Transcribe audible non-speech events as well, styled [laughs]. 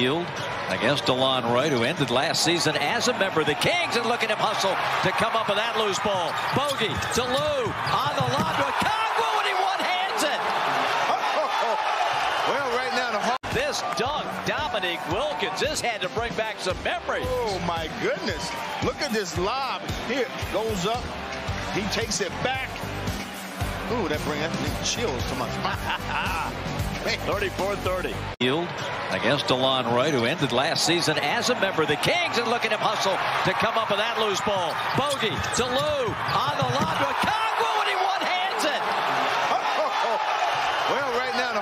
Field against Delon Wright, who ended last season as a member of the Kings, and look at him hustle to come up with that loose ball. Bogi to Lou on the line to Okongwu, and he one hands it. [laughs] well, right now the this dunk, Dominique Wilkins. This had to bring back some memories. Oh my goodness! Look at this lob. Here goes up. He takes it back. Ooh, that brings that chills to my [laughs] 34-30. Yield against Delon Wright, who ended last season as a member of the Kings, and look at him hustle to come up with that loose ball. Bogi to Lou on the line, to Okongwu, he one-hands it. [laughs] Well, right now,